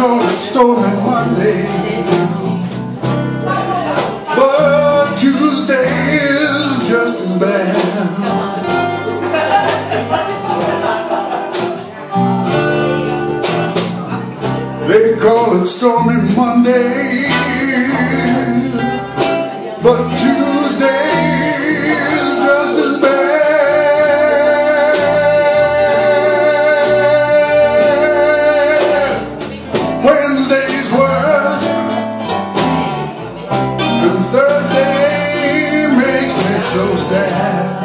stolen, stolen Monday. But Tuesday is just as bad. They call it stormy Monday, but Tuesday. Thursday makes me so sad.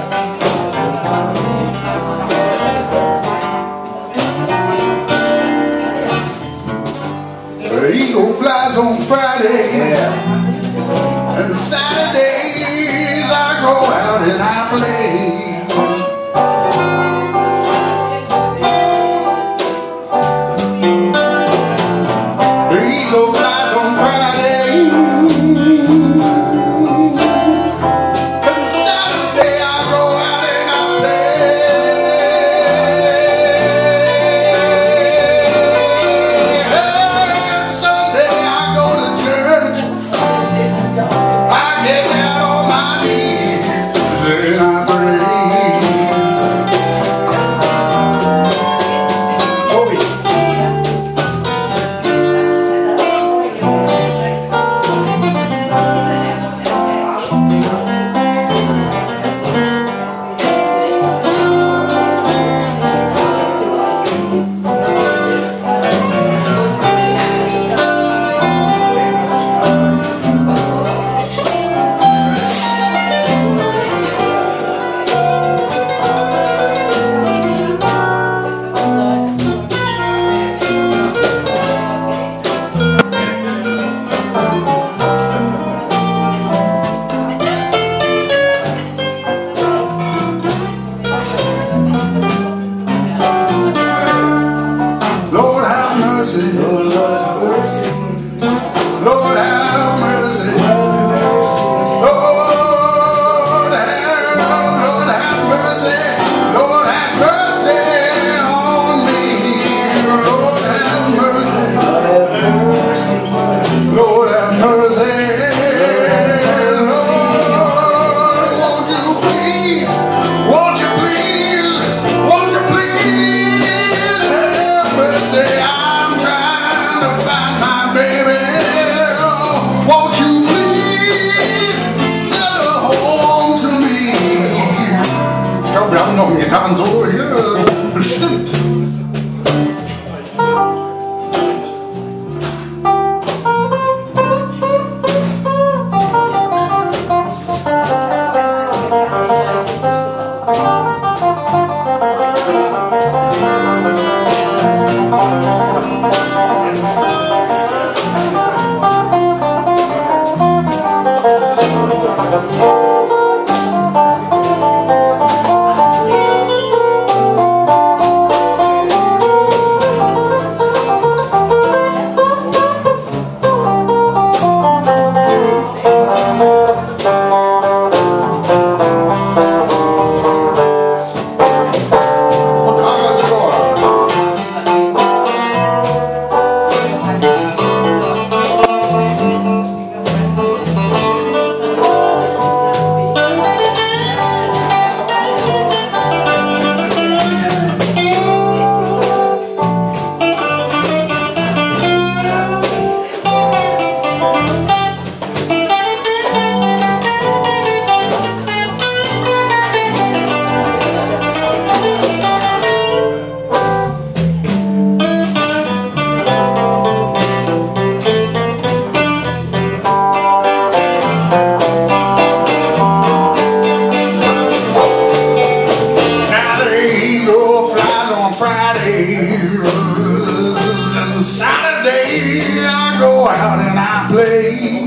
The eagle flies on Friday And Saturdays I go out and I play. Saturday I go out and I play.